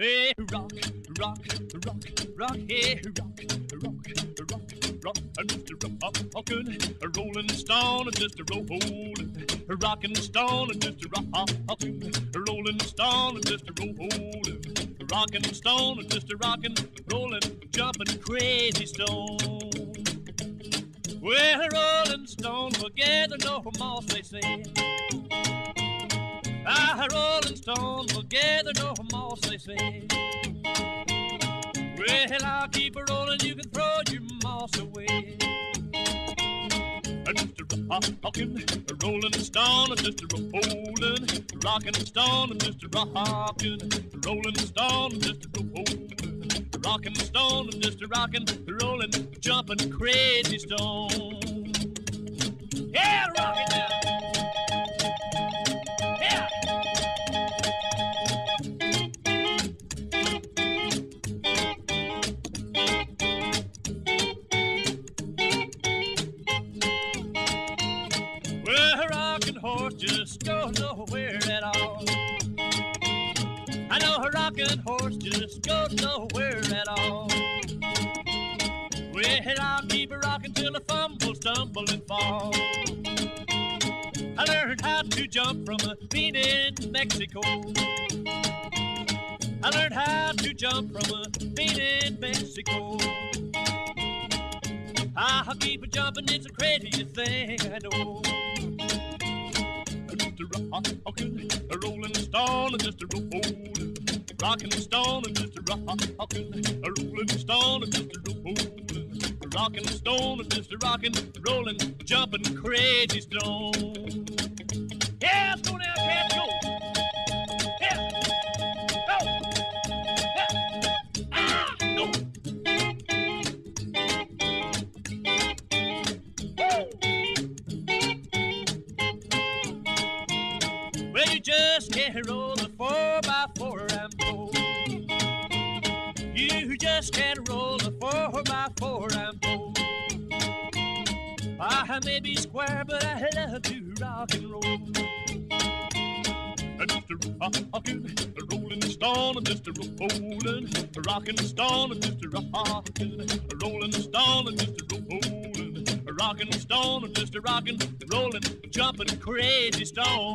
Hey, rock, rock, rock, rock, hey, rock, rock, rock, rock, and Mr. Rockin', a rolling stone, and Mr. Rollin', a rockin' stone, and Mr. Rockin', a rolling stone, and Mr. Rollin', a rockin' stone, and Mr. Rockin', rollin', jumpin' crazy stone. Well, a rolling stone gather no moss, they say. A rolling stone will gather no moss, they say. Well, I'll keep a rolling, you can throw your moss away. And Mr. Rockin', a rolling stone, and Mr. Rollin', rockin' stone, and Mr. Rockin', a rolling stone, and Mr. Rollin', rockin' stone, and Mr. Rockin', rollin', jumpin' crazy stone. Just goes nowhere at all. I know a rocking horse just goes nowhere at all. Well, I'll keep a rocking till I fumble, stumble, and fall. I learned how to jump from a bean in Mexico. I learned how to jump from a bean in Mexico. I'll keep a jumping, it's the craziest thing I know. Mr. Rockin', a rolling stone, just a rollin'. Rockin' stone, just a rockin', a rolling stone, just a rollin'. Rockin' stone, just a rockin', rollin', jumpin' crazy stone. You just can't roll a four by four, I'm told. You just can't roll a four by four, I'm told. I may be square, but I love to rock and roll. And Mr. Rockin', a rolling stone, and Mr. Rollin', a rockin' stone, and Mr. Rockin', a rolling stone, and Mr. Rollin', a rockin' stone, and Mr. Rockin', rollin', jumpin' crazy stone.